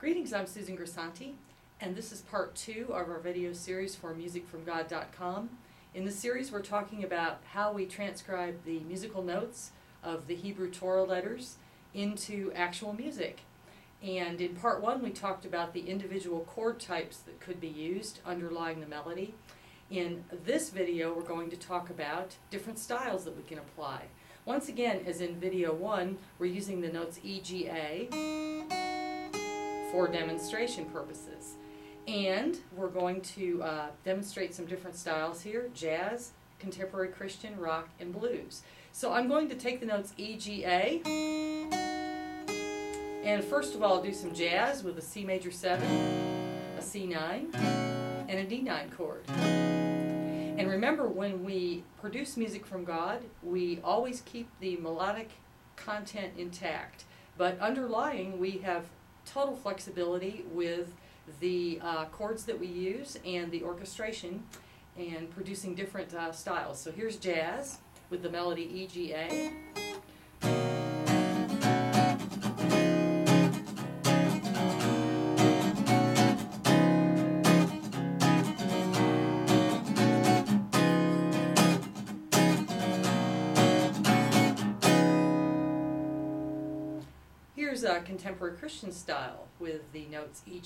Greetings, I'm Susan Grisanti, and this is part two of our video series for musicfromgod.com. In this series, we're talking about how we transcribe the musical notes of the Hebrew Torah letters into actual music. And in part one, we talked about the individual chord types that could be used underlying the melody. In this video, we're going to talk about different styles that we can apply. Once again, as in video one, we're using the notes E, G, A for demonstration purposes. And we're going to uh, demonstrate some different styles here, jazz, contemporary Christian, rock, and blues. So I'm going to take the notes E, G, A, and first of all I'll do some jazz with a C major 7, a C9, and a D9 chord. And remember, when we produce music from God, we always keep the melodic content intact. But underlying, we have total flexibility with the uh, chords that we use and the orchestration and producing different uh, styles. So here's jazz with the melody E, G, A. Here's a contemporary Christian style with the notes E,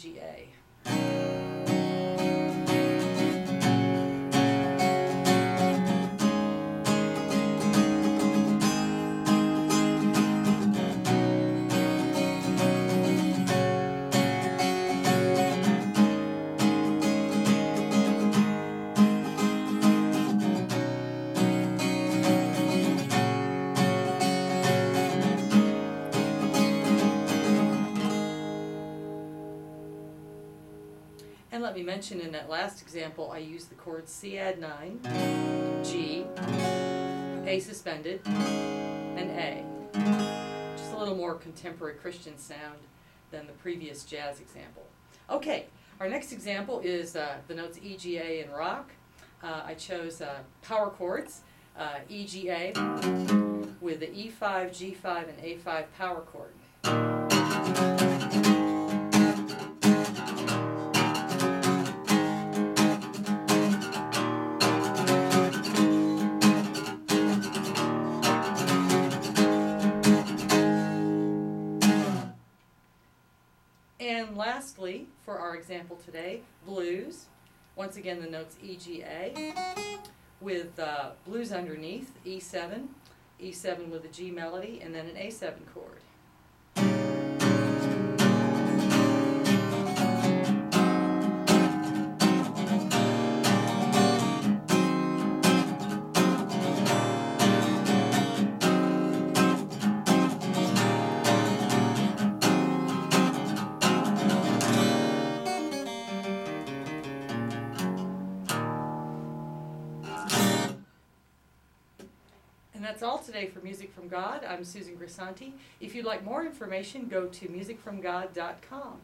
And let me mention in that last example, I used the chords C add 9, G, A suspended, and A. Just a little more contemporary Christian sound than the previous jazz example. Okay, our next example is uh, the notes E, G, A in rock. Uh, I chose uh, power chords, uh, E, G, A, with the E5, G5, and A5 power chord. Lastly, for our example today, blues. Once again, the notes E, G, A, with uh, blues underneath, E7, E7 with a G melody, and then an A7 chord. And that's all today for Music from God. I'm Susan Grisanti. If you'd like more information, go to musicfromgod.com.